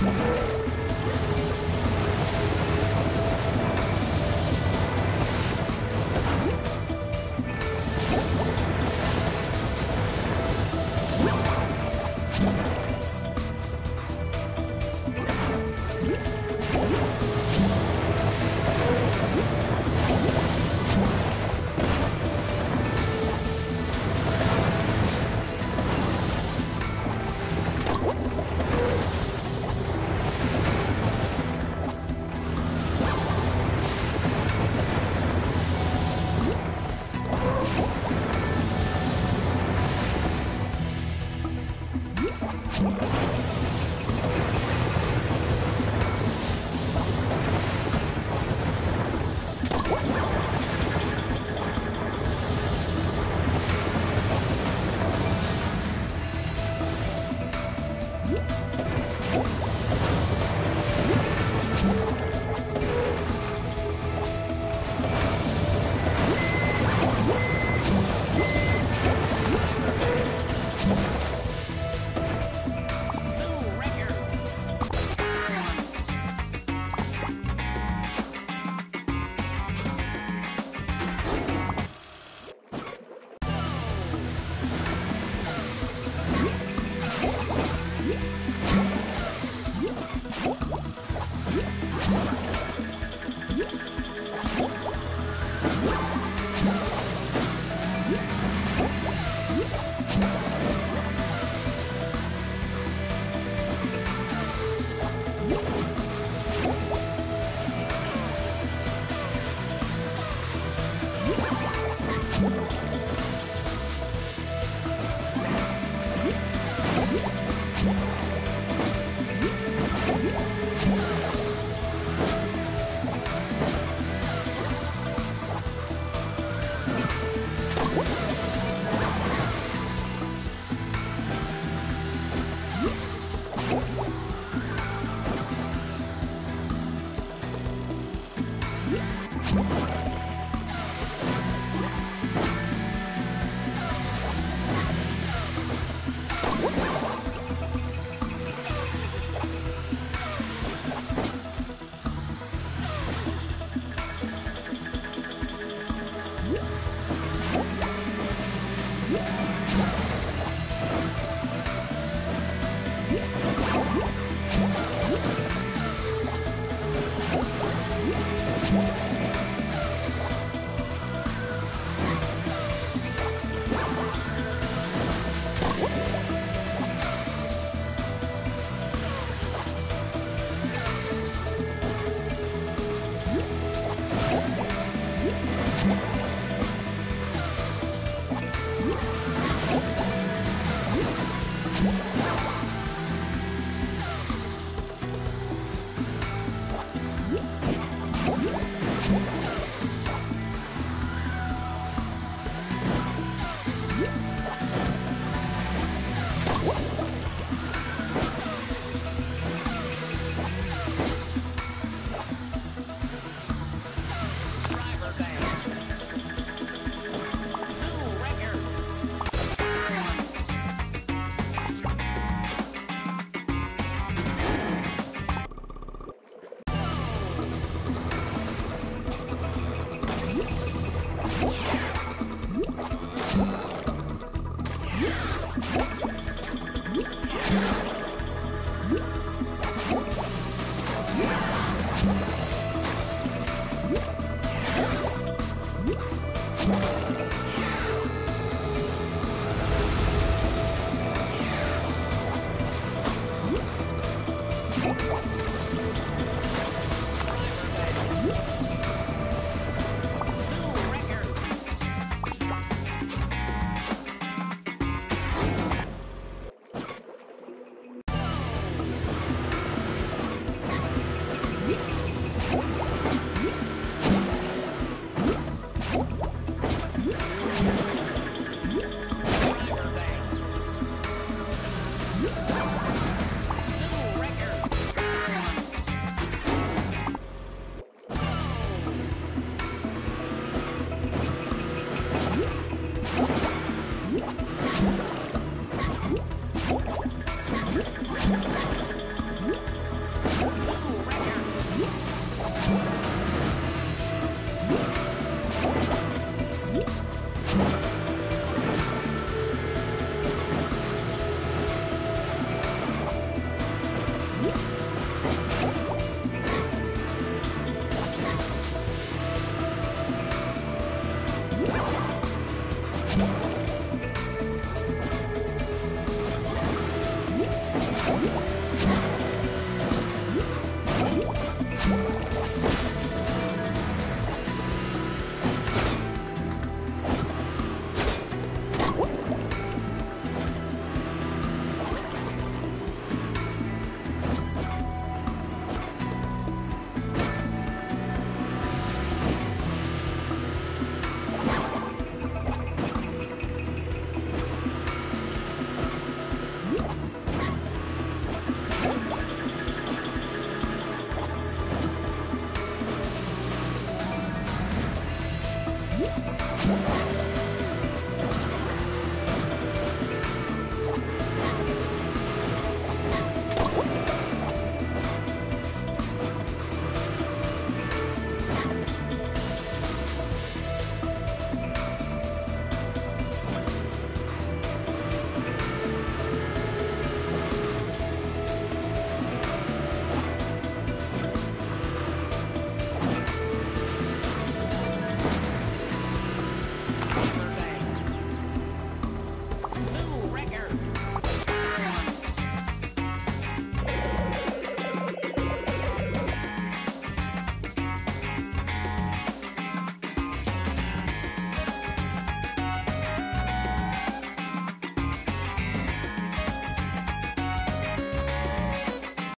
フッ!